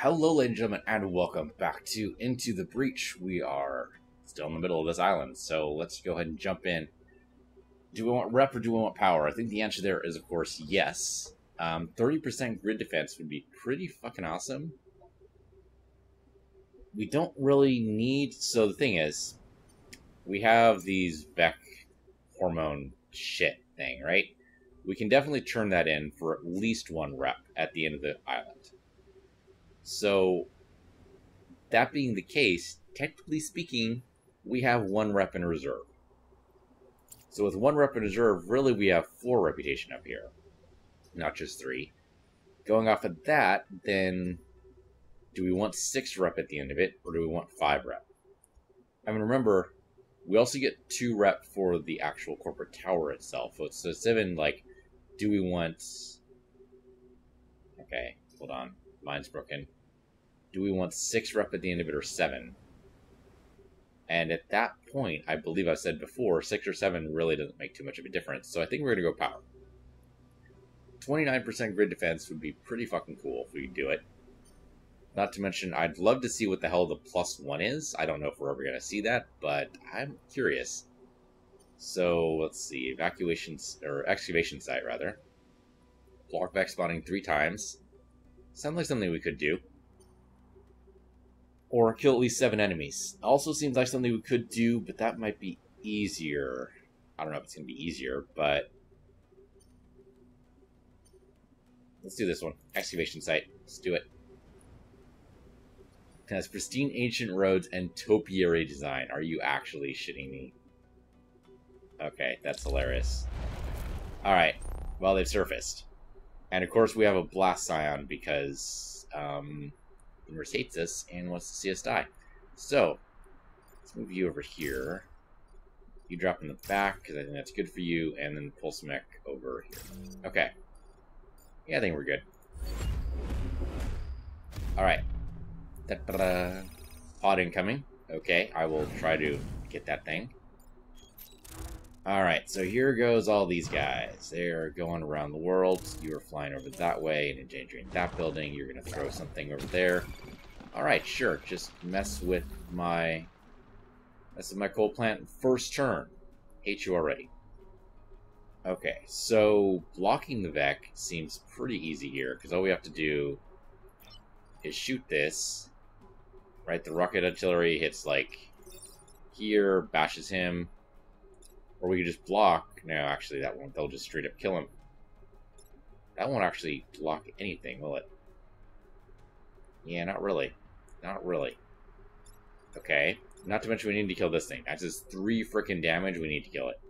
Hello, ladies and gentlemen, and welcome back to Into the Breach. We are still in the middle of this island, so let's go ahead and jump in. Do we want rep or do we want power? I think the answer there is, of course, yes. Um, 30% grid defense would be pretty fucking awesome. We don't really need... So the thing is, we have these Vek hormone shit thing, right? We can definitely turn that in for at least one rep at the end of the island. So, that being the case, technically speaking, we have one rep in reserve. So with one rep in reserve, really we have four reputation up here, not just three. Going off of that, then do we want six rep at the end of it, or do we want five rep? I mean, remember, we also get two rep for the actual corporate tower itself. So it's, even like, do we want? Okay, hold on, mine's broken. Do we want six rep at the end of it or seven? And at that point, I believe I said before, six or seven really doesn't make too much of a difference. So I think we're going to go power. 29% grid defense would be pretty fucking cool if we do it. Not to mention, I'd love to see what the hell the plus one is. I don't know if we're ever going to see that, but I'm curious. So let's see, evacuations or excavation site rather. Block back spawning three times. Sounds like something we could do or kill at least seven enemies. Also seems like something we could do, but that might be easier. I don't know if it's going to be easier, but let's do this one. Excavation site. Let's do it. It has pristine ancient roads and topiary design. Are you actually shitting me? Okay, that's hilarious. Alright, well, they've surfaced. And of course, we have a blast psion because um, universe hates us and wants to see us die. So, let's move you over here. You drop in the back, because I think that's good for you, and then pull some mech over here. Okay. Yeah, I think we're good. Alright. Pod incoming. Okay, I will try to get that thing. Alright, so here goes all these guys. They're going around the world. You are flying over that way and endangering that building. You're going to throw something over there. Alright, sure. Just mess with my... Mess with my coal plant first turn. Hate you already. Okay, so blocking the Vek seems pretty easy here, because all we have to do is shoot this. Right, the rocket artillery hits, like, here, bashes him, or we could just block. No, actually, that won't. They'll just straight up kill him. That won't actually block anything, will it? Yeah, not really. Not really. Okay. Not to mention we need to kill this thing. That's just three freaking damage. We need to kill it.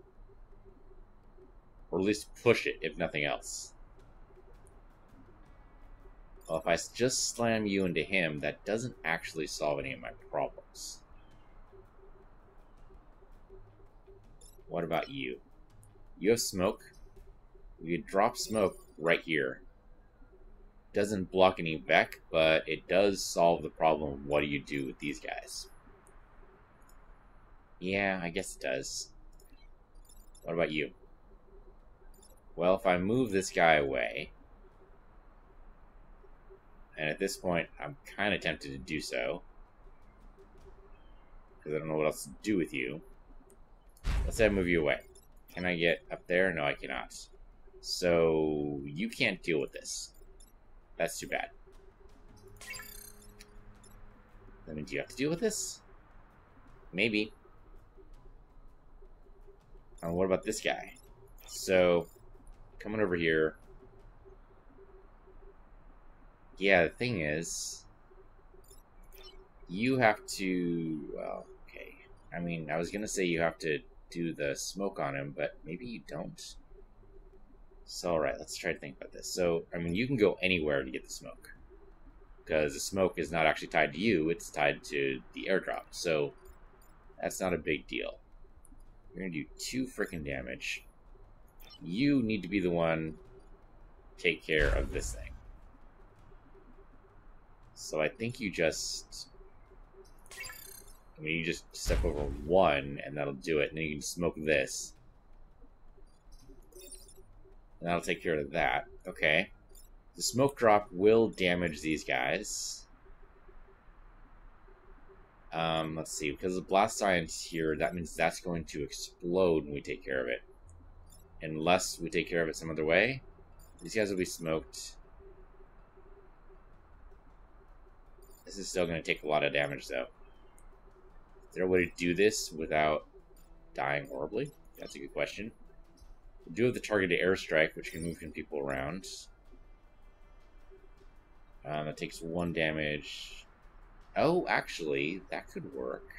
Or at least push it, if nothing else. Well, if I just slam you into him, that doesn't actually solve any of my problems. What about you? You have smoke. We could drop smoke right here. Doesn't block any Vek, but it does solve the problem. What do you do with these guys? Yeah, I guess it does. What about you? Well, if I move this guy away, and at this point, I'm kind of tempted to do so, because I don't know what else to do with you. Let's say I move you away. Can I get up there? No, I cannot. So, you can't deal with this. That's too bad. I mean, do you have to deal with this? Maybe. And what about this guy? So, coming over here. Yeah, the thing is, you have to, well, okay. I mean, I was going to say you have to do the smoke on him, but maybe you don't. So, alright, let's try to think about this. So, I mean, you can go anywhere to get the smoke. Because the smoke is not actually tied to you, it's tied to the airdrop. So, that's not a big deal. You're to do two freaking damage. You need to be the one take care of this thing. So I think you just I mean, you just step over one, and that'll do it. And then you can smoke this. And that'll take care of that. Okay. The smoke drop will damage these guys. Um, let's see, because the blast science here, that means that's going to explode when we take care of it. Unless we take care of it some other way. These guys will be smoked. This is still going to take a lot of damage, though. There a way to do this without dying horribly? That's a good question. We do have the targeted airstrike, which can move people around. Um, that takes one damage. Oh, actually, that could work.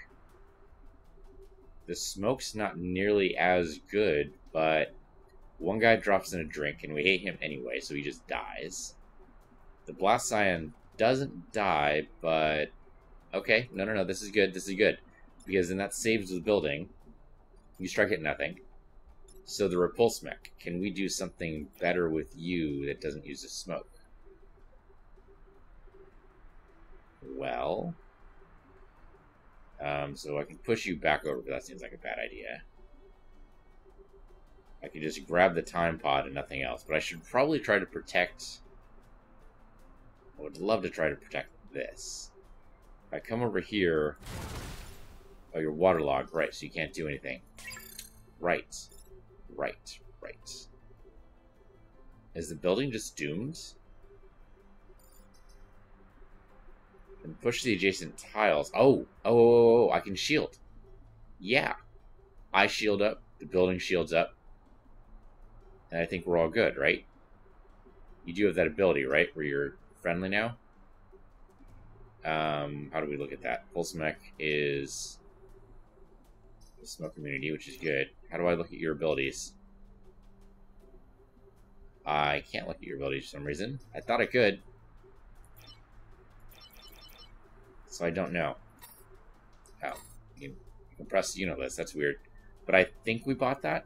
The smoke's not nearly as good, but one guy drops in a drink, and we hate him anyway, so he just dies. The Blast Psion doesn't die, but... Okay, no, no, no, this is good, this is good. Because then that saves the building. You strike it nothing. So the Repulse Mech, can we do something better with you that doesn't use the smoke? Well... Um, so I can push you back over, but that seems like a bad idea. I can just grab the time pod and nothing else, but I should probably try to protect I would love to try to protect this. If I come over here... Oh, you're waterlogged. Right, so you can't do anything. Right. Right. Right. Is the building just doomed? And push the adjacent tiles. Oh, oh, oh, oh, oh, I can shield. Yeah. I shield up. The building shields up. And I think we're all good, right? You do have that ability, right? Where you're friendly now. Um, how do we look at that? Pulse mech is smoke immunity, which is good. How do I look at your abilities? I can't look at your abilities for some reason. I thought I could. So I don't know. Oh, you can press unit list. That's weird. But I think we bought that.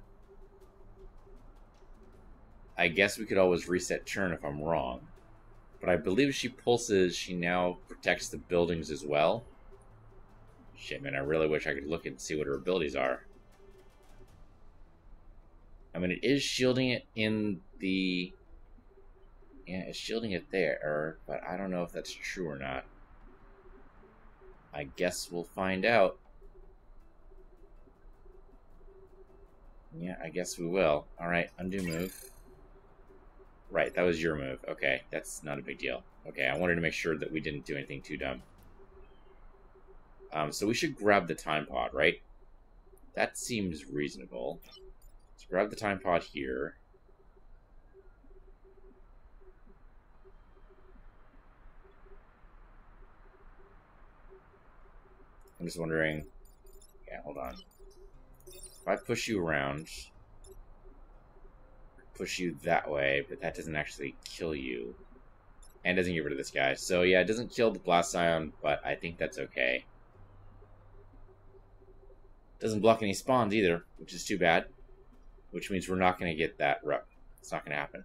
I guess we could always reset turn if I'm wrong. But I believe she pulses, she now protects the buildings as well. Shit, man, I really wish I could look and see what her abilities are. I mean, it is shielding it in the... Yeah, it's shielding it there, but I don't know if that's true or not. I guess we'll find out. Yeah, I guess we will. Alright, undo move. Right, that was your move. Okay, that's not a big deal. Okay, I wanted to make sure that we didn't do anything too dumb. Um, so we should grab the time pod, right? That seems reasonable. Let's grab the time pod here. I'm just wondering... Yeah, hold on. If I push you around, push you that way, but that doesn't actually kill you. And doesn't get rid of this guy. So yeah, it doesn't kill the Blast Psion, but I think that's okay. Doesn't block any spawns either, which is too bad. Which means we're not going to get that rep. It's not going to happen.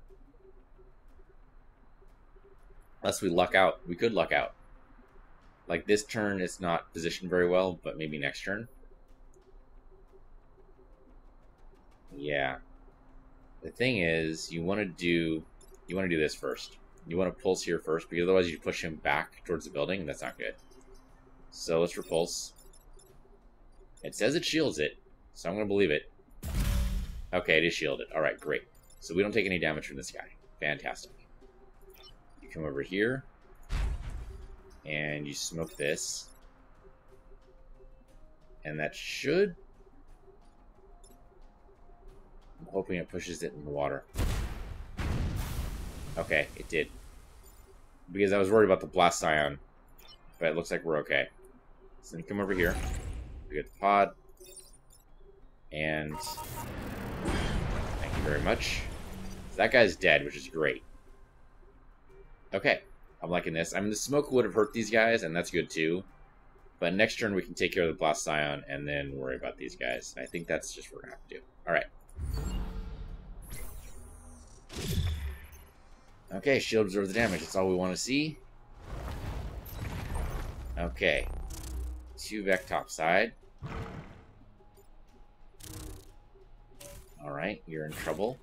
Unless we luck out. We could luck out. Like this turn, it's not positioned very well, but maybe next turn. Yeah, the thing is, you want to do you want to do this first. You want to pulse here first, because otherwise you push him back towards the building, and that's not good. So let's repulse. It says it shields it, so I'm going to believe it. Okay, it is shielded. Alright, great. So we don't take any damage from this guy. Fantastic. You come over here, and you smoke this. And that should I'm hoping it pushes it in the water. Okay, it did. Because I was worried about the Blast Psion. But it looks like we're okay. So then come over here. We get the pod. And... Thank you very much. So that guy's dead, which is great. Okay. I'm liking this. I mean, the smoke would have hurt these guys, and that's good too. But next turn, we can take care of the Blast Psion and then worry about these guys. I think that's just what we're to have to do. Alright. Okay, shield absorbs the damage. That's all we want to see. Okay. Two Vek top side. Alright, you're in trouble.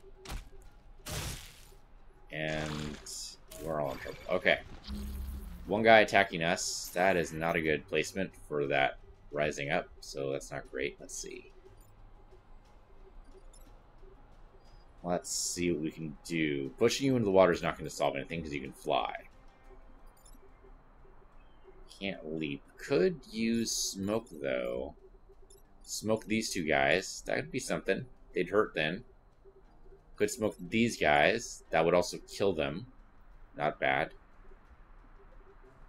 And we're all in trouble. Okay. one guy attacking us. That is not a good placement for that rising up, so that's not great. Let's see. Let's see what we can do. Pushing you into the water is not going to solve anything because you can fly. Can't leap. Could use smoke, though. Smoke these two guys. That would be something. They'd hurt then. Could smoke these guys. That would also kill them. Not bad.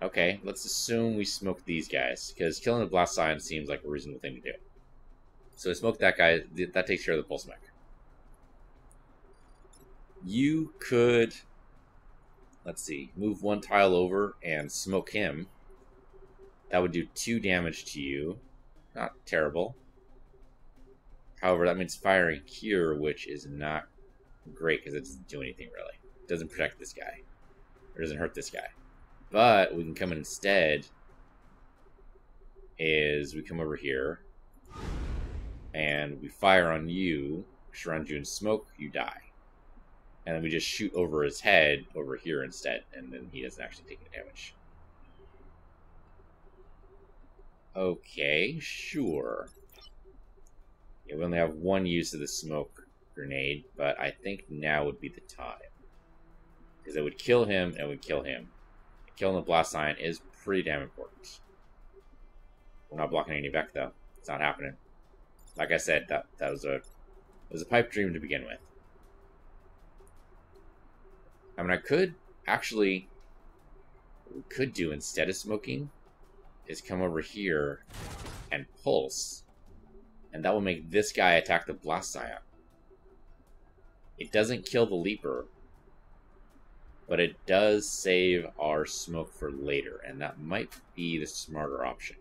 Okay, let's assume we smoke these guys, because killing the Blast Psion seems like a reasonable thing to do. So we smoke that guy, that takes care of the Pulse Mech. You could, let's see, move one tile over and smoke him. That would do two damage to you. Not terrible. However, that means firing cure, which is not great because it doesn't do anything really. It doesn't protect this guy. Or doesn't hurt this guy. But we can come instead is we come over here and we fire on you, surround you in smoke, you die. And then we just shoot over his head over here instead, and then he doesn't actually take any damage. Okay, sure. Yeah, we only have one use of the smoke grenade, but I think now would be the time. Because it would kill him and would kill him. Killing the Blast Psion is pretty damn important. We're not blocking any Vek though. It's not happening. Like I said, that that was a was a pipe dream to begin with. I mean I could actually we could do instead of smoking is come over here and pulse. And that will make this guy attack the Blast Psion. It doesn't kill the Leaper, but it does save our smoke for later, and that might be the smarter option.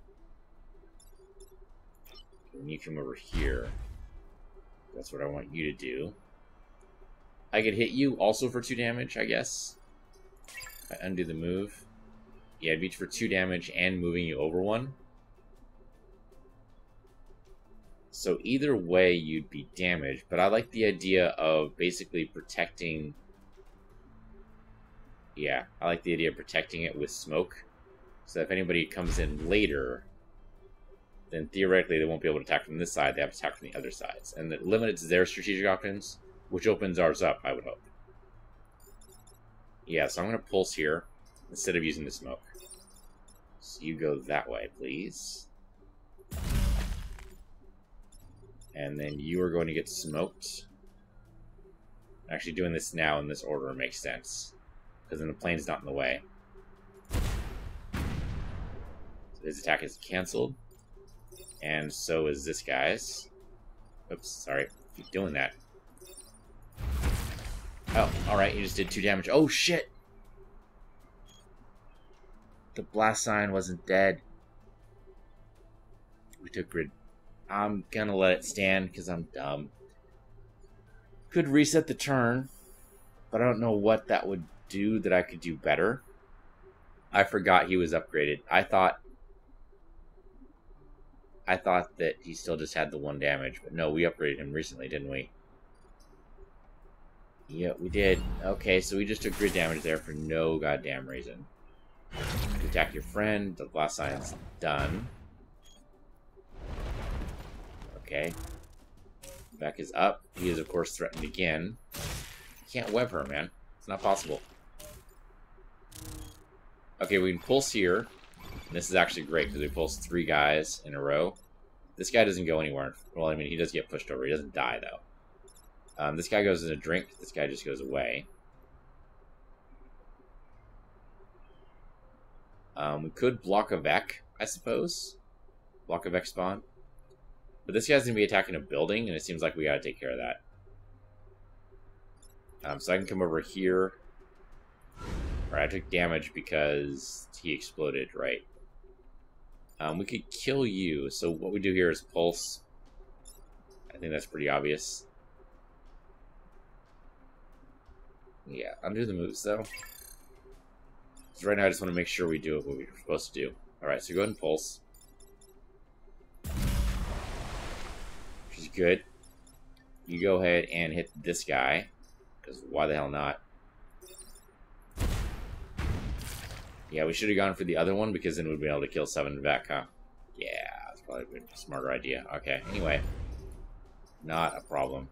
When you come over here, that's what I want you to do. I could hit you also for 2 damage, I guess. I undo the move. Yeah, beat for 2 damage and moving you over 1. So either way, you'd be damaged, but I like the idea of basically protecting yeah, I like the idea of protecting it with smoke. So if anybody comes in later, then theoretically they won't be able to attack from this side. They have to attack from the other sides. And it limits their strategic options, which opens ours up, I would hope. Yeah, so I'm going to pulse here instead of using the smoke. So you go that way, please. And then you are going to get smoked. Actually, doing this now in this order makes sense because then the plane's not in the way. So his attack is cancelled. And so is this guy's. Oops, sorry. Keep doing that. Oh, alright, you just did two damage. Oh, shit! The Blast Psion wasn't dead. We took grid. I'm gonna let it stand because I'm dumb. Could reset the turn, but I don't know what that would do that I could do better. I forgot he was upgraded. I thought I thought that he still just had the one damage, but no, we upgraded him recently, didn't we? Yeah, we did. Okay, so we just took grid damage there for no goddamn reason. Attack your friend. The Blast Psion's done. Okay. Vek is up. He is, of course, threatened again. Can't web her, man. It's not possible. Okay, we can pulse here. this is actually great because we pulse three guys in a row. This guy doesn't go anywhere. Well, I mean, he does get pushed over. He doesn't die, though. Um, this guy goes in a drink. This guy just goes away. Um, we could block a Vek, I suppose. Block a Vek spawn. But this guy's going to be attacking a building, and it seems like we got to take care of that. Um, so I can come over here Alright, I took damage because he exploded, right? Um, we could kill you, so what we do here is pulse. I think that's pretty obvious. Yeah, undo the moves, though. Right now I just want to make sure we do what we are supposed to do. Alright, so go ahead and pulse. Which is good. You go ahead and hit this guy. Because why the hell not? Yeah, we should have gone for the other one because then we'd be able to kill seven Vek, huh? Yeah, that's probably a smarter idea. Okay, anyway. Not a problem.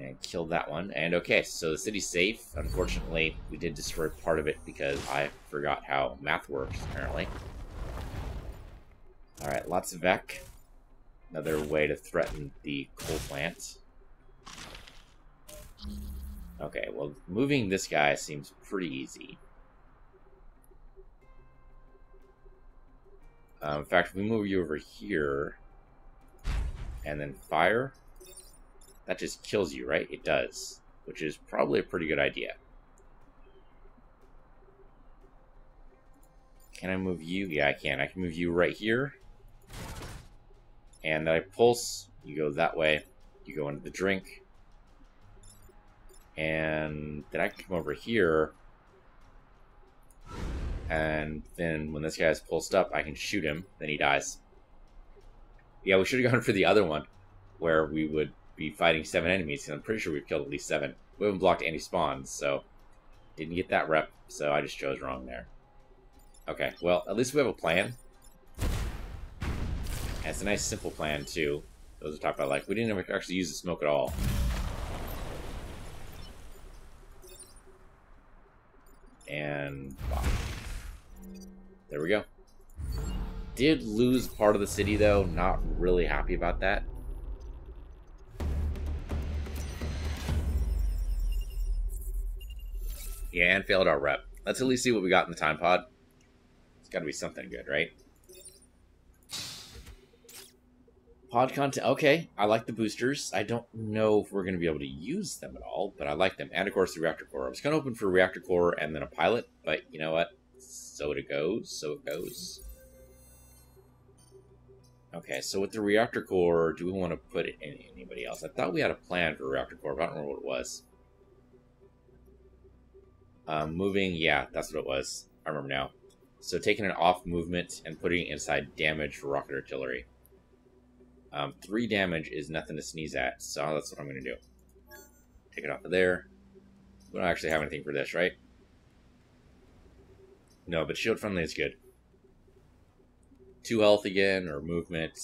And kill that one. And okay, so the city's safe. Unfortunately, we did destroy part of it because I forgot how math works, apparently. Alright, lots of Vek. Another way to threaten the coal plant. Okay, well, moving this guy seems pretty easy. Um, in fact, if we move you over here and then fire, that just kills you, right? It does, which is probably a pretty good idea. Can I move you? Yeah, I can. I can move you right here. And then I pulse. You go that way. You go into the drink and then I can come over here and then when this guy's pulsed up I can shoot him then he dies yeah we should have gone for the other one where we would be fighting seven enemies and I'm pretty sure we've killed at least seven. We haven't blocked any spawns so didn't get that rep so I just chose wrong there. Okay well at least we have a plan. And it's a nice simple plan too. Those are talk about like. We didn't actually use the smoke at all. And There we go. Did lose part of the city, though. Not really happy about that. Yeah, and failed our rep. Let's at least see what we got in the time pod. It's got to be something good, right? Pod content. Okay, I like the boosters. I don't know if we're going to be able to use them at all, but I like them. And of course, the reactor core. I was going to open for reactor core and then a pilot, but you know what? So it goes. So it goes. Okay, so with the reactor core, do we want to put it in anybody else? I thought we had a plan for reactor core, but I don't remember what it was. Um, moving, yeah, that's what it was. I remember now. So taking an off movement and putting it inside damage for rocket artillery. Um, three damage is nothing to sneeze at, so that's what I'm going to do. Take it off of there. We don't actually have anything for this, right? No, but shield friendly is good. Two health again, or movement.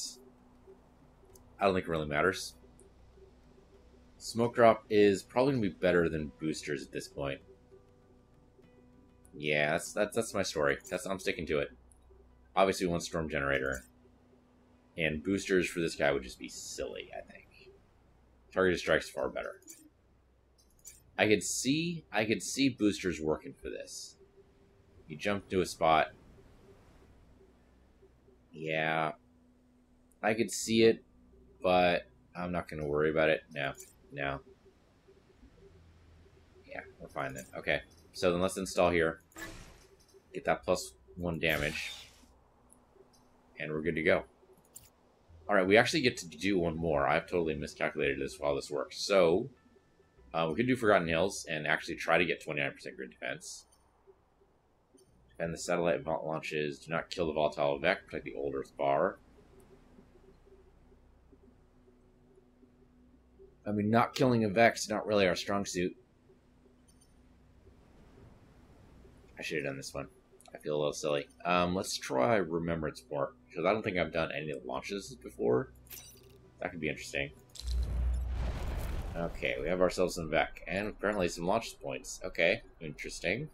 I don't think it really matters. Smoke drop is probably going to be better than boosters at this point. Yeah, that's, that's, that's my story. That's I'm sticking to it. Obviously, one storm generator. And boosters for this guy would just be silly, I think. Targeted strikes far better. I could see I could see boosters working for this. You jump to a spot. Yeah. I could see it, but I'm not gonna worry about it. No. No. Yeah, we're fine then. Okay. So then let's install here. Get that plus one damage. And we're good to go. Alright, we actually get to do one more. I've totally miscalculated this while this works. So, uh, we could do Forgotten Hills and actually try to get 29% grid defense. And the satellite vault launches. Do not kill the volatile Vek. Protect the old Earth bar. I mean, not killing a Vex is not really our strong suit. I should have done this one. I feel a little silly. Um, let's try Remembrance Port, because I don't think I've done any of the launches before. That could be interesting. Okay, we have ourselves some Vek, and apparently some launch points. Okay, interesting.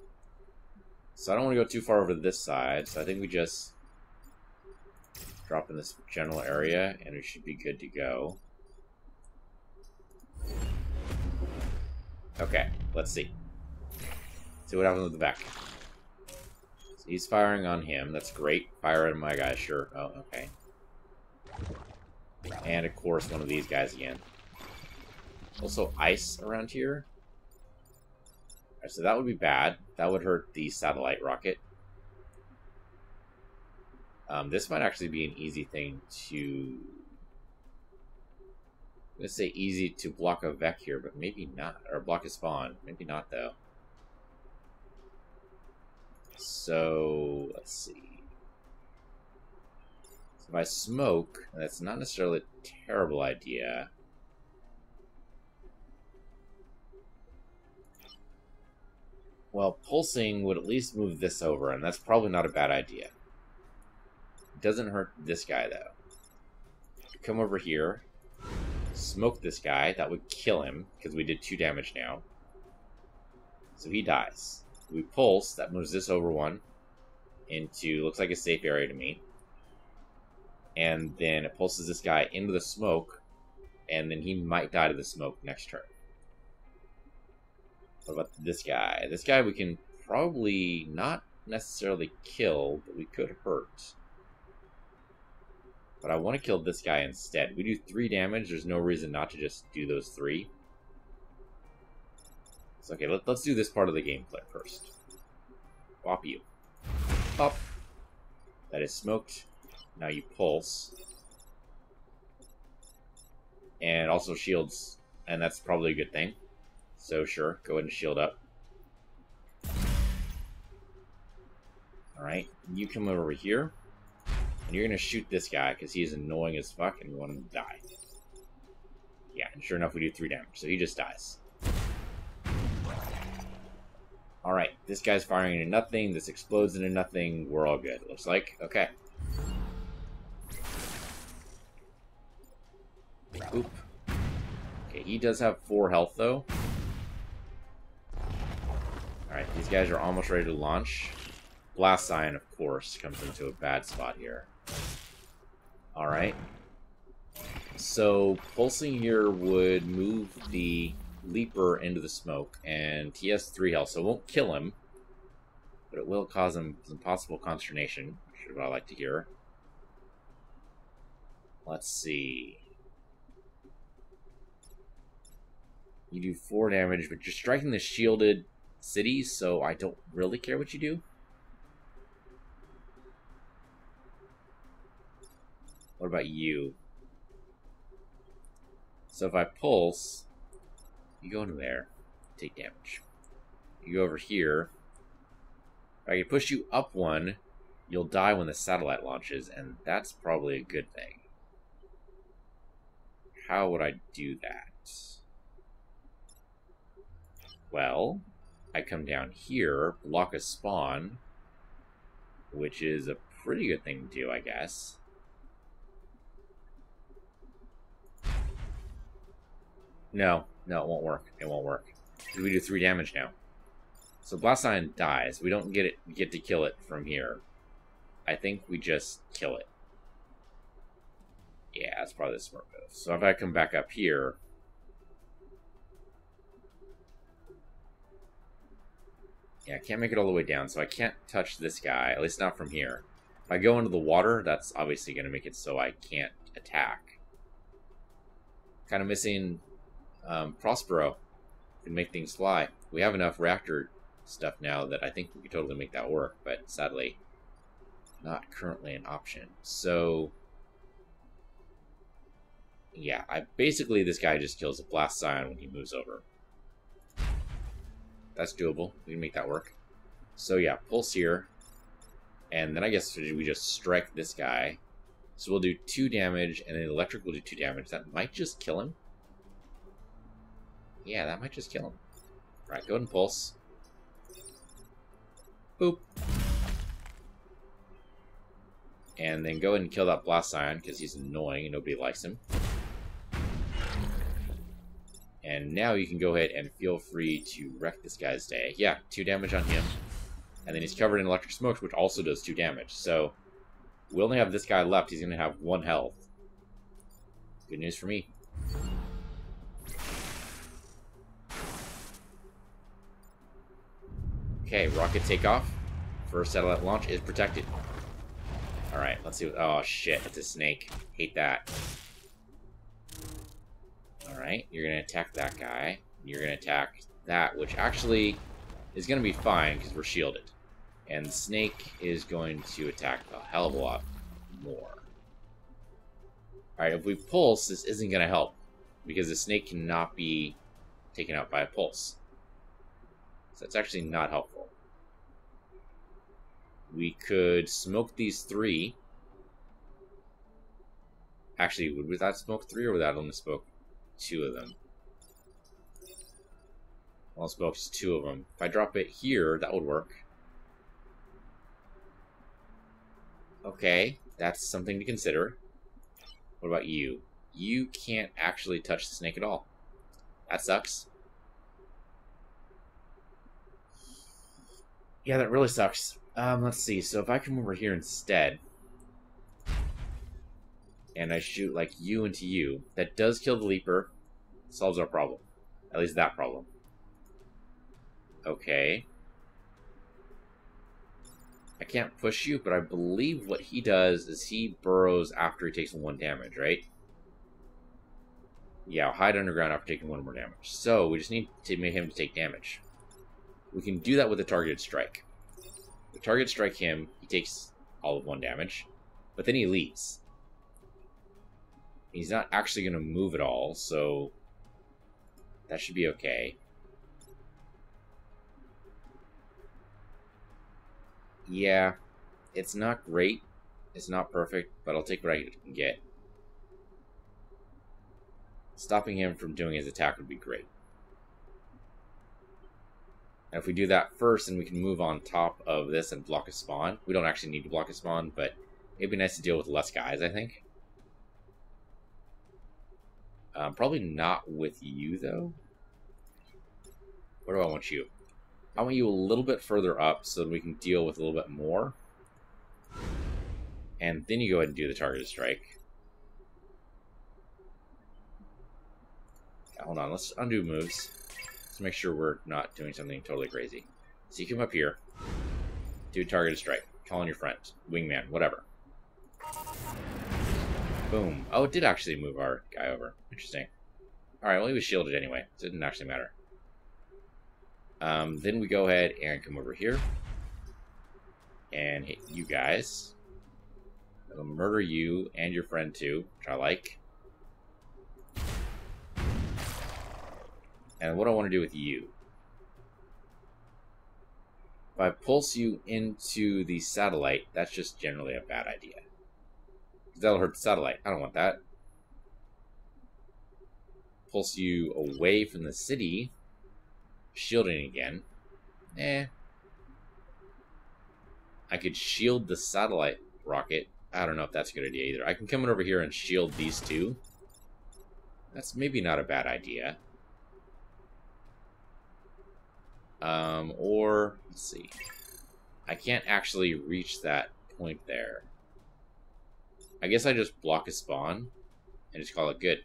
So I don't want to go too far over this side, so I think we just drop in this general area, and we should be good to go. Okay, let's see. See what happens with the Vek. He's firing on him. That's great. Fire at my guy, sure. Oh, okay. And, of course, one of these guys again. Also, ice around here. So that would be bad. That would hurt the satellite rocket. Um, this might actually be an easy thing to... Let's say easy to block a Vek here, but maybe not. Or block a spawn. Maybe not, though. So, let's see. So if I smoke, that's not necessarily a terrible idea. Well, pulsing would at least move this over, and that's probably not a bad idea. It doesn't hurt this guy, though. Come over here, smoke this guy, that would kill him, because we did two damage now. So he dies. We pulse, that moves this over one into, looks like a safe area to me. And then it pulses this guy into the smoke, and then he might die to the smoke next turn. What about this guy? This guy we can probably not necessarily kill, but we could hurt. But I want to kill this guy instead. We do three damage. There's no reason not to just do those three. So, okay, let, us do this part of the gameplay first. Whop you. Up. That is smoked. Now you pulse. And also shields, and that's probably a good thing. So sure, go ahead and shield up. Alright, you come over here. And you're to shoot this guy because he's annoying as fuck and you want him to die. Yeah, and sure enough, we do 3 damage, so he just dies. Alright, this guy's firing into nothing, this explodes into nothing, we're all good, looks like. Okay. Oop. Okay, he does have 4 health, though. Alright, these guys are almost ready to launch. Blast Psion, of course, comes into a bad spot here. Alright. So, pulsing here would move the Leaper into the smoke, and he has 3 health, so it won't kill him. But it will cause him some possible consternation, which is what I like to hear. Let's see. You do 4 damage, but you're striking the shielded cities, so I don't really care what you do. What about you? So if I pulse, you go into there, take damage. You go over here. If I can push you up one, you'll die when the satellite launches, and that's probably a good thing. How would I do that? Well, I come down here, block a spawn, which is a pretty good thing to do, I guess. No, no, it won't work. It won't work. We do three damage now. So Blast dies. We don't get it get to kill it from here. I think we just kill it. Yeah, that's probably the smart move. So if I come back up here, Yeah, I can't make it all the way down, so I can't touch this guy, at least not from here. If I go into the water, that's obviously going to make it so I can't attack. Kind of missing um, Prospero. Can make things fly. We have enough reactor stuff now that I think we could totally make that work, but sadly, not currently an option. So, yeah, I basically this guy just kills a blast psion when he moves over. That's doable. We can make that work. So yeah, pulse here. And then I guess we just strike this guy. So we'll do two damage, and then electric will do two damage. That might just kill him. Yeah, that might just kill him. Alright, go ahead and pulse. Boop. And then go ahead and kill that Blast Psion, because he's annoying and nobody likes him. And now you can go ahead and feel free to wreck this guy's day. Yeah, two damage on him. And then he's covered in electric smoke, which also does two damage. So we only have this guy left. He's going to have one health. Good news for me. Okay, rocket takeoff. First satellite launch is protected. Alright, let's see what... Oh, shit. It's a snake. Hate that. Alright, you're to attack that guy. You're to attack that, which actually is to be fine because we're shielded. And the snake is going to attack a hell of a lot more. Alright, if we pulse, this isn't to help. Because the snake cannot be taken out by a pulse. So that's actually not helpful. We could smoke these three. Actually, would we that smoke three or would that only smoke two of them. Well, it's just two of them. If I drop it here, that would work. Okay, that's something to consider. What about you? You can't actually touch the snake at all. That sucks. Yeah, that really sucks. Um, let's see. So if I come over here instead, and I shoot like you into you, that does kill the leaper. Solves our problem. At least that problem. Okay. I can't push you, but I believe what he does is he burrows after he takes one damage, right? Yeah, I'll hide underground after taking one more damage. So, we just need to make him to take damage. We can do that with a targeted strike. We target strike him, he takes all of one damage, but then he leaves. He's not actually going to move at all, so that should be okay. Yeah, it's not great. It's not perfect, but I'll take what I can get. Stopping him from doing his attack would be great. And if we do that first, then we can move on top of this and block a spawn. We don't actually need to block a spawn, but it'd be nice to deal with less guys, I think. Um, probably not with you, though. Where do I want you? I want you a little bit further up so that we can deal with a little bit more. And then you go ahead and do the targeted strike. Hold on, let's undo moves. Let's make sure we're not doing something totally crazy. So you come up here, do targeted strike, call on your friend, wingman, whatever. Boom. Oh, it did actually move our guy over. Interesting. Alright, well he was shielded anyway, so it didn't actually matter. Um, then we go ahead and come over here and hit you guys. It'll murder you and your friend too, which I like. And what I want to do with you. If I pulse you into the satellite, that's just generally a bad idea. That'll hurt the satellite. I don't want that. Pulse you away from the city, Shielding again. Eh. I could shield the satellite rocket. I don't know if that's a good idea either. I can come in over here and shield these two. That's maybe not a bad idea. Um, or, let's see. I can't actually reach that point there. I guess I just block a spawn and just call it good.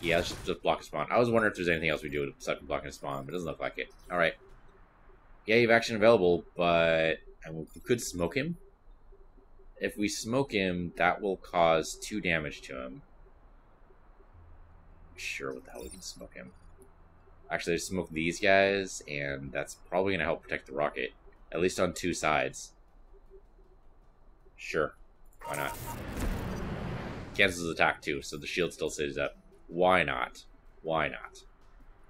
Yeah, let's just, block a spawn. I was wondering if there's anything else we do besides blocking a spawn, but it doesn't look like it. Alright. Yeah, you have action available, but we could smoke him. If we smoke him, that will cause two damage to him. I'm Sure, what the hell we can smoke him. Actually, smoke these guys, and that's probably going to help protect the rocket. At least on two sides. Sure. Why not? Cancels attack too, so the shield still stays up. Why not? Why not?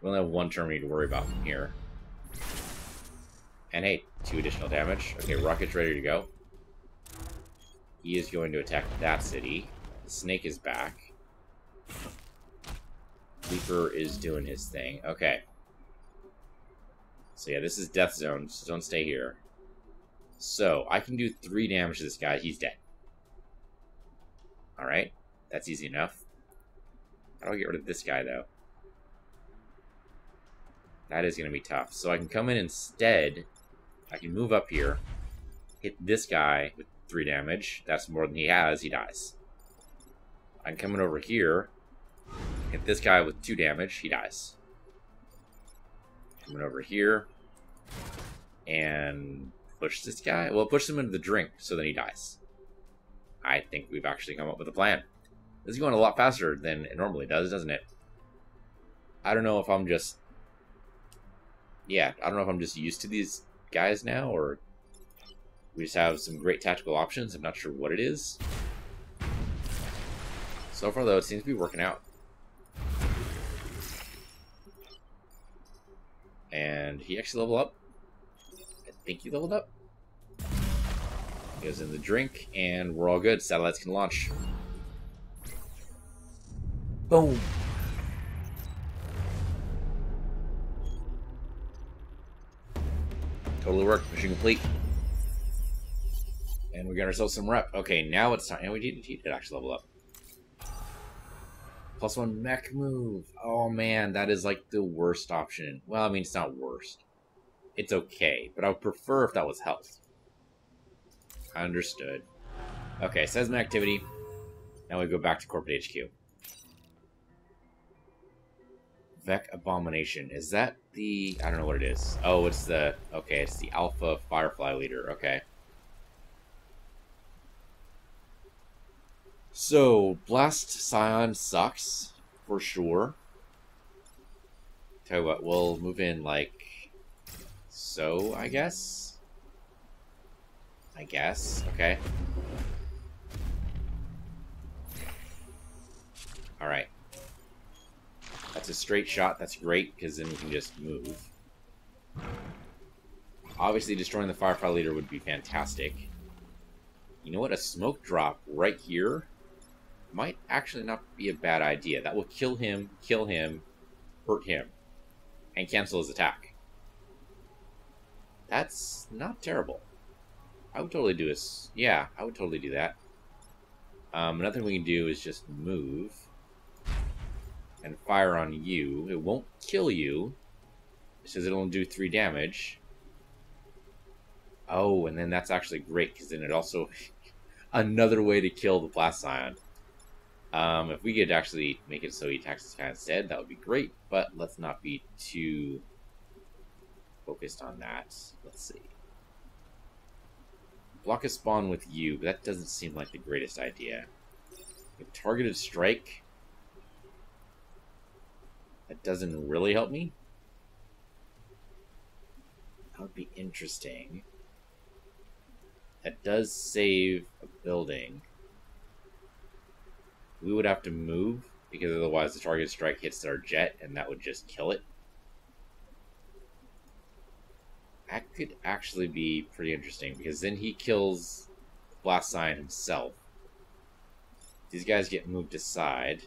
We only have one turn we need to worry about from here. And hey, two additional damage. Okay, rocket's ready to go. He is going to attack that city. The snake is back. Leaper is doing his thing. Okay. So yeah, this is Death Zone, so don't stay here. So, I can do three damage to this guy. He's dead. Alright. That's easy enough. How do I get rid of this guy, though? That is going to be tough. So I can come in instead. I can move up here. Hit this guy with 3 damage. That's more than he has. He dies. I'm coming over here. Hit this guy with 2 damage. He dies. Coming over here. And push this guy. Well, push him into the drink so then he dies. I think we've actually come up with a plan. This is going a lot faster than it normally does, doesn't it? I don't know if I'm just... Yeah, I don't know if I'm just used to these guys now, or we just have some great tactical options. I'm not sure what it is. So far, though, it seems to be working out. And he actually leveled up. I think he leveled up. He goes in the drink, and we're all good. Satellites can launch. Boom. Totally worked. Mission complete. And we got ourselves some rep. Okay, now it's time. And we did, did actually level up. Plus one mech move. Oh man, that is like the worst option. Well, I mean, it's not worst. It's okay, but I would prefer if that was health. Understood. Okay, seismic activity. Now we go back to corporate HQ. Vek Abomination. Is that the... I don't know what it is. Oh, it's the... Okay, it's the Alpha Firefly Leader. Okay. So, Blast Psion sucks, for sure. Tell you what, we'll move in, like... So, I guess? I guess. Okay. Alright. That's a straight shot. That's great, because then we can just move. Obviously, destroying the Firefly Leader would be fantastic. You know what? A smoke drop right here might actually not be a bad idea. That will kill him, kill him, hurt him, and cancel his attack. That's not terrible. I would totally do this. Yeah, I would totally do that. Um, another thing we can do is just move and fire on you. It won't kill you. It says it'll do three damage. Oh, and then that's actually great because then it also another way to kill the blast psion. Um, if we could actually make it so he attacks instead, that would be great. But let's not be too focused on that. Let's see. Block a spawn with you, but that doesn't seem like the greatest idea. A targeted strike that doesn't really help me. That would be interesting. That does save a building. We would have to move, because otherwise the target strike hits our jet, and that would just kill it. That could actually be pretty interesting, because then he kills Blast Psion himself. These guys get moved aside.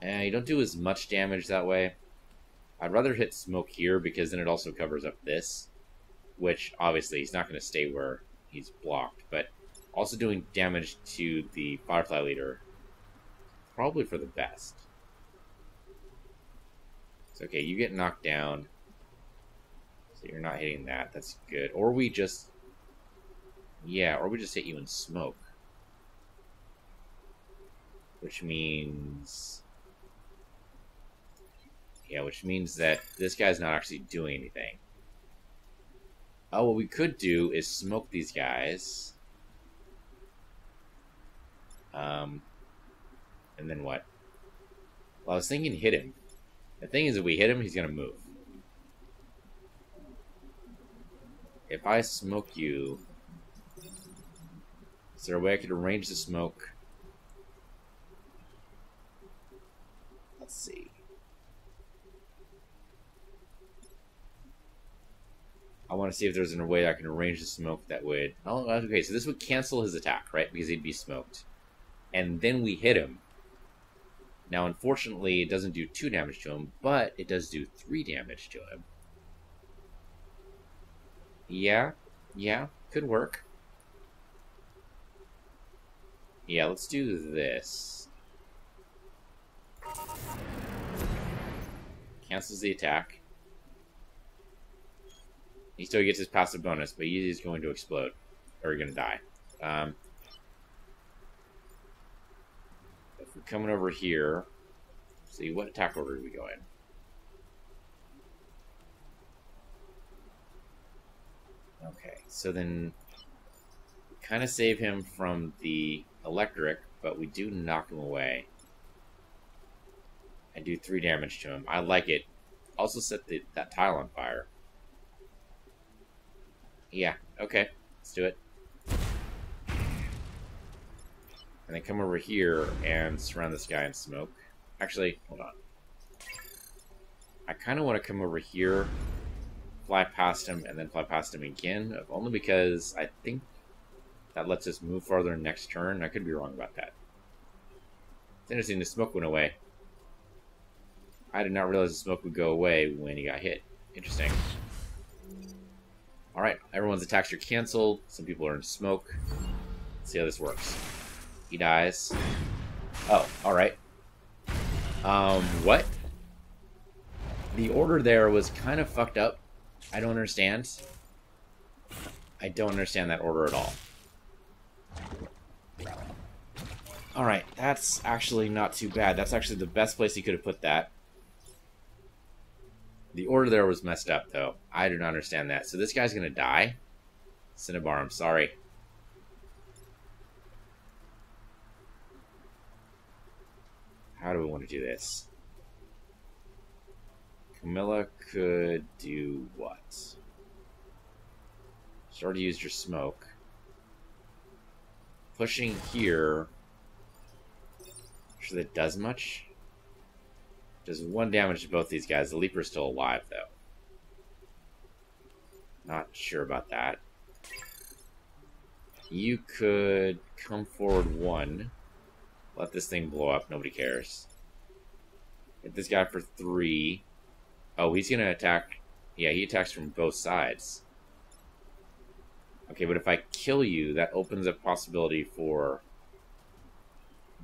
And you don't do as much damage that way. I'd rather hit smoke here because then it also covers up this. Which, obviously, he's not going to stay where he's blocked. But also doing damage to the Firefly Leader. Probably for the best. It's okay, you get knocked down. So you're not hitting that. That's good. Or we just... Yeah, or we just hit you in smoke. Which means yeah, which means that this guy's not actually doing anything. Oh, what we could do is smoke these guys. Um, and then what? Well, I was thinking hit him. The thing is, if we hit him, he's going to move. If I smoke you... Is there a way I could arrange the smoke? Let's see. I want to see if there's a way I can arrange the smoke that would... Oh, okay, so this would cancel his attack, right? Because he'd be smoked. And then we hit him. Now, unfortunately, it doesn't do 2 damage to him, but it does do 3 damage to him. Yeah, yeah, could work. Yeah, let's do this. Cancels the attack. He still gets his passive bonus, but he is going to explode. Or going to die. Um, if we're coming over here, see what attack order do we go in? Okay, so then kind of save him from the electric, but we do knock him away. And do three damage to him. I like it. Also set the, that tile on fire. Yeah, okay. Let's do it. And then come over here and surround this guy in smoke. Actually, hold on. I kind of want to come over here, fly past him, and then fly past him again, only because I think that lets us move farther next turn. I could be wrong about that. It's interesting, the smoke went away. I did not realize the smoke would go away when he got hit. Interesting. Alright, everyone's attacks are canceled. Some people are in smoke. Let's see how this works. He dies. Oh, alright. Um, what? The order there was kind of fucked up. I don't understand. I don't understand that order at all. Alright, that's actually not too bad. That's actually the best place he could have put that. The order there was messed up, though. I do not understand that. So this guy's to die? Cinnabar, I'm sorry. How do we want to do this? Camilla could do what? She already used your smoke. Pushing here. Sure that does much. Does one damage to both these guys. The Leaper's still alive, though. Not sure about that. You could come forward one. Let this thing blow up. Nobody cares. Hit this guy for three. Oh, he's going to attack. Yeah, he attacks from both sides. Okay, but if I kill you, that opens up possibility for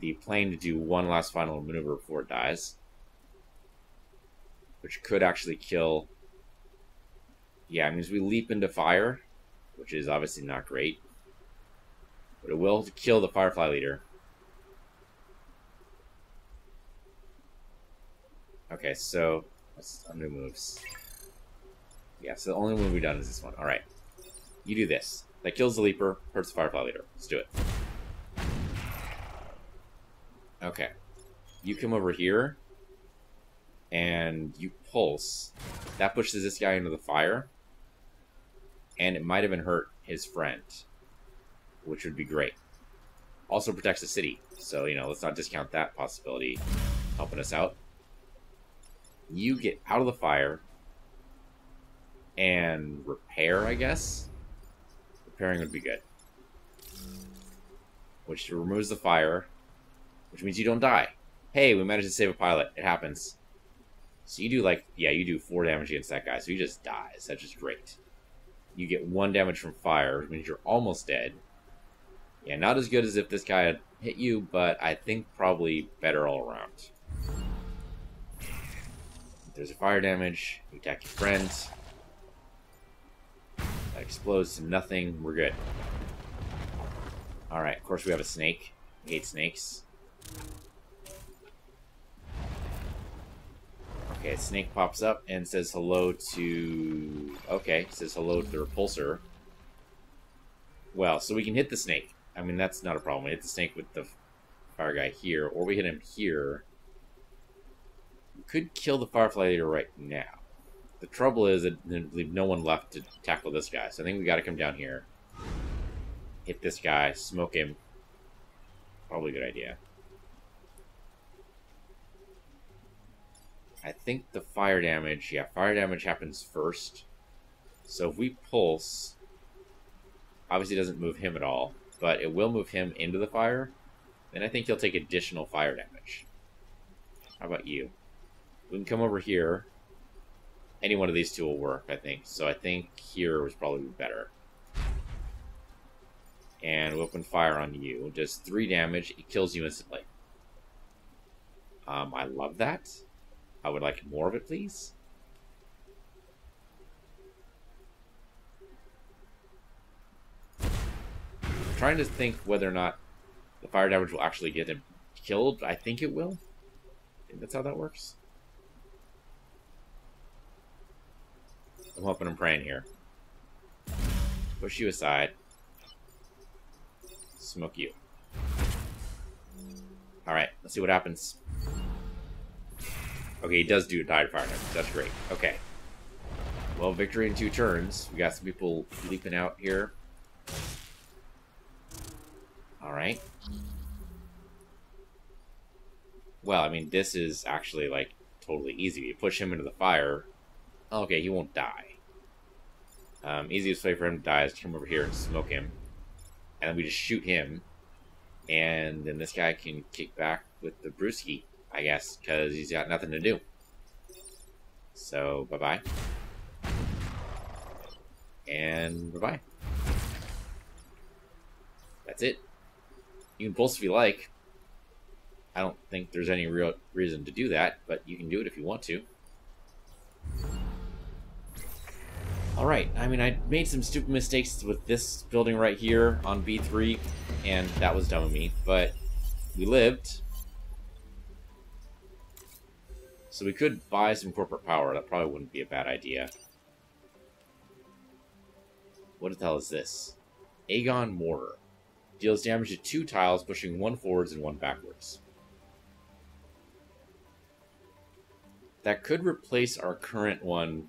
the plane to do one last final maneuver before it dies. Which could actually kill... Yeah, it means we leap into fire, which is obviously not great. But it will kill the Firefly leader. Okay, so let's undo moves. Yeah, so the only move we've done is this one. Alright. You do this. That kills the Leaper, hurts the Firefly leader. Let's do it. Okay. You come over here, and you pulse. That pushes this guy into the fire, and it might even hurt his friend, which would be great. Also protects the city, so, you know, let's not discount that possibility helping us out. You get out of the fire and repair, I guess? Repairing would be good. Which removes the fire, which means you don't die. Hey, we managed to save a pilot. It happens. So you do like, yeah, you do four damage against that guy, so he just dies. That's just great. You get one damage from fire, which means you're almost dead. Yeah, not as good as if this guy had hit you, but I think probably better all around. There's a fire damage. You attack your friends. That explodes to nothing. We're good. Alright, of course we have a snake. I hate snakes. Okay, snake pops up and says hello to... Okay, says hello to the repulsor. Well, so we can hit the snake. I mean, that's not a problem. We hit the snake with the fire guy here, or we hit him here. Could kill the Firefly Leader right now. The trouble is that there's no one left to tackle this guy, so I think we gotta come down here. Hit this guy, smoke him. Probably a good idea. I think the fire damage, yeah, fire damage happens first. So if we pulse, obviously doesn't move him at all, but it will move him into the fire. Then I think he'll take additional fire damage. How about you? We can come over here. Any one of these two will work, I think. So I think here was probably better. And we'll open fire on you. Does three damage. It kills you instantly. Um, I love that. I would like more of it, please. I'm trying to think whether or not the fire damage will actually get him killed. I think it will. I think that's how that works. I'm hoping and praying here. Push you aside. Smoke you. Alright, let's see what happens. Okay, he does do died fire. That's great. Okay. Well, victory in two turns. We got some people leaping out here. Alright. Well, I mean, this is actually, like, totally easy. You push him into the fire. Okay, he won't die. Um, easiest way for him to die is to come over here and smoke him. And then we just shoot him. And then this guy can kick back with the brewski. I guess, because he's got nothing to do. So, bye-bye. And bye-bye. That's it. You can pulse if you like. I don't think there's any real reason to do that, but you can do it if you want to. Alright, I mean, I made some stupid mistakes with this building right here on B3, and that was dumb of me, but we lived. So we could buy some corporate power. That probably wouldn't be a bad idea. What the hell is this? Aegon Mortar. Deals damage to two tiles, pushing one forwards and one backwards. That could replace our current one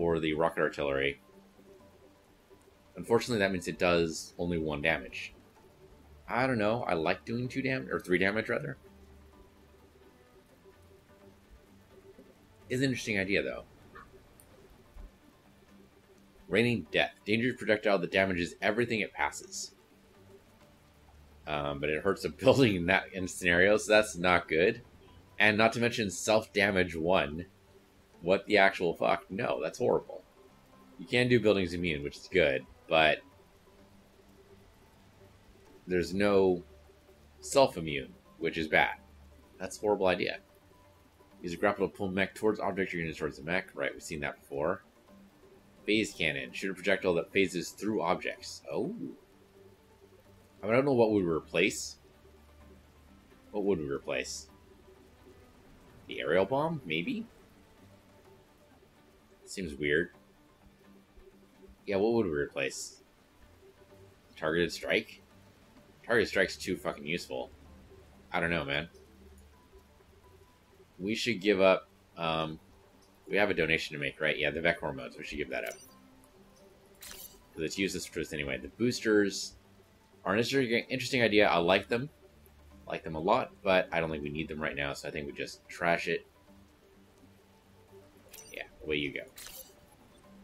for the rocket artillery. Unfortunately, that means it does only one damage. I don't know. I like doing two damage, or three damage, rather. Is an interesting idea, though. Raining Death. Dangerous projectile that damages everything it passes. Um, but it hurts a building in that in scenario, so that's not good. And not to mention self-damage one. What the actual fuck? No, that's horrible. You can do buildings immune, which is good, but there's no self-immune, which is bad. That's a horrible idea. Use a grapple to pull mech towards object or unit towards the mech. Right, we've seen that before. Phase cannon. Shoot a projectile that phases through objects. Oh. I, mean, I don't know what we would replace. What would we replace? The aerial bomb? Maybe? Seems weird. Yeah, what would we replace? Targeted strike? Targeted strike's too fucking useful. I don't know, man we should give up. Um, we have a donation to make, right? Yeah, the Vek hormones. We should give that up because it's useless for us anyway. The boosters are an interesting, interesting idea. I like them, I like them a lot, but I don't think we need them right now. So I think we just trash it. Away you go.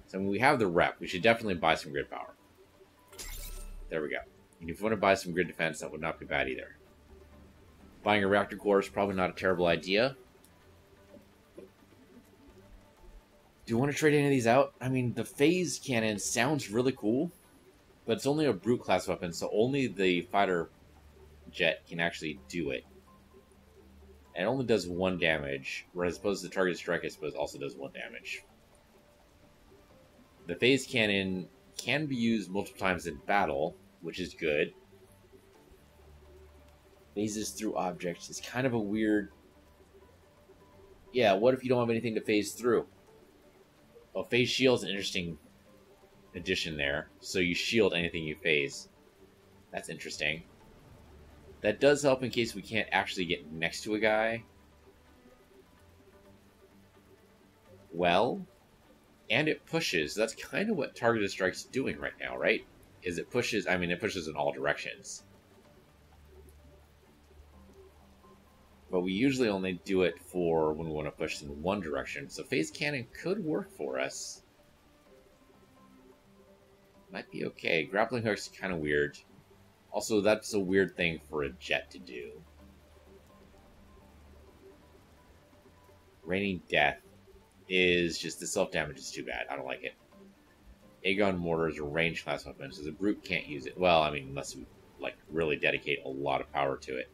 So when we have the rep, we should definitely buy some grid power. There we go. And if you want to buy some grid defense, that would not be bad either. Buying a reactor core is probably not a terrible idea. Do you want to trade any of these out? I mean, the phase cannon sounds really cool, but it's only a brute class weapon, so only the fighter jet can actually do it. And only does one damage, whereas opposed to the target strike, I suppose, also does one damage. The phase cannon can be used multiple times in battle, which is good. Phases through objects is kind of a weird. Yeah, what if you don't have anything to phase through? Well, phase shield's an interesting addition there. So you shield anything you phase. That's interesting. That does help in case we can't actually get next to a guy. Well, and it pushes. That's kind of what targeted strike's doing right now, right? Is it pushes? I mean, it pushes in all directions. but we usually only do it for when we want to push in one direction. So phase cannon could work for us. Might be okay. Grappling hook's kind of weird. Also, that's a weird thing for a jet to do. Raining Death is just the self damage is too bad. I don't like it. Aegon Mortar is a range class weapon, so the brute can't use it. Well, I mean, unless you like really dedicate a lot of power to it.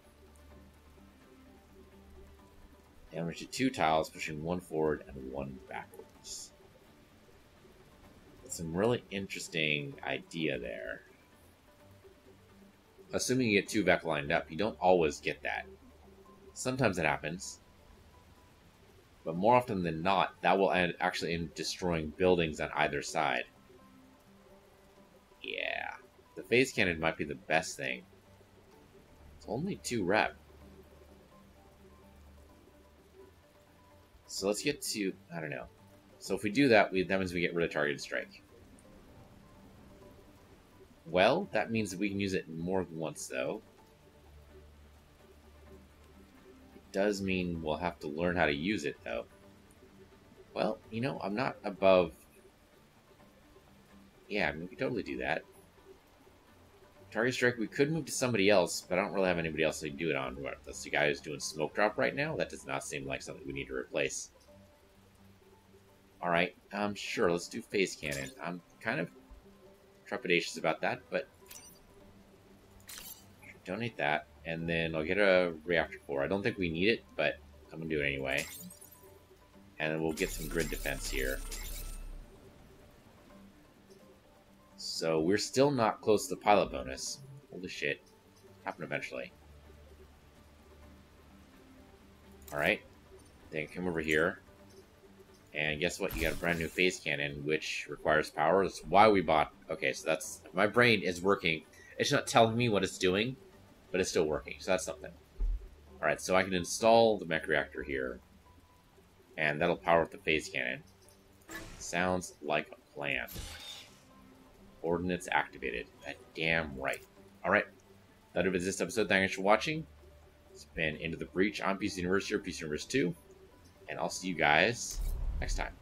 Damage to two tiles, pushing one forward and one backwards. That's some really interesting idea there. Assuming you get two Vek lined up, you don't always get that. Sometimes it happens. But more often than not, that will end, actually end destroying buildings on either side. Yeah. The phase cannon might be the best thing. It's only two rep. So let's get to, I don't know. So if we do that, we, that means we get rid of targeted strike. Well, that means that we can use it more than once, though. It does mean we'll have to learn how to use it, though. Well, you know, I'm not above... Yeah, I mean, we could totally do that. Target strike, we could move to somebody else, but I don't really have anybody else to do it on. That's the guy who's doing smoke drop right now. That does not seem like something we need to replace. Alright, um, sure, let's do phase cannon. I'm kind of trepidatious about that, but donate that, and then I'll get a reactor core. I don't think we need it, but I'm gonna do it anyway. And we'll get some grid defense here. So we're still not close to the pilot bonus. Holy shit. Happen eventually. Alright. Then come over here. And guess what? You got a brand new phase cannon, which requires power. That's why we bought... Okay, so that's... My brain is working. It's not telling me what it's doing, but it's still working. So that's something. Alright, so I can install the mech reactor here. And that'll power up the phase cannon. Sounds like a plan. Ordnance activated. That damn right. Alright. That'll be this episode. Thanks for watching. It's been Into the Breach. I'm PC Universe here, PC Universe 2. And I'll see you guys next time.